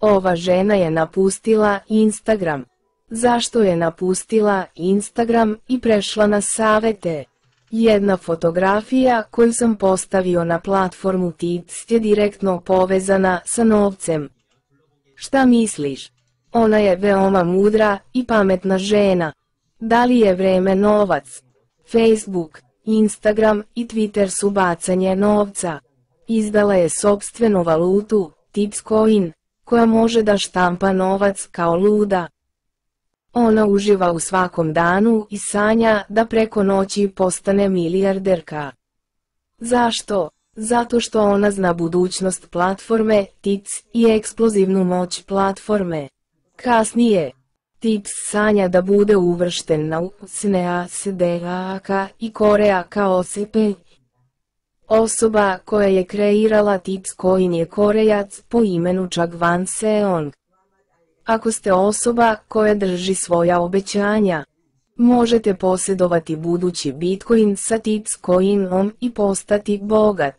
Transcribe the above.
Ova žena je napustila Instagram. Zašto je napustila Instagram i prešla na savete? Jedna fotografija koju sam postavio na platformu Tips je direktno povezana sa novcem. Šta misliš? Ona je veoma mudra i pametna žena. Da li je vreme novac? Facebook, Instagram i Twitter su bacanje novca. Izdala je sobstvenu valutu, Tipscoin, koja može da štampa novac kao luda. Ona uživa u svakom danu i sanja da preko noći postane milijarderka. Zašto? Zato što ona zna budućnost platforme, TIPS i eksplozivnu moć platforme. Kasnije, TIPS sanja da bude uvršten na USNEA, SDAK i Korea kao OSP. Osoba koja je kreirala TIPS coin je Korejac po imenu Chagwan Seong. Ako ste osoba koja drži svoja obećanja, možete posjedovati budući Bitcoin sa Tips coinom i postati bogat.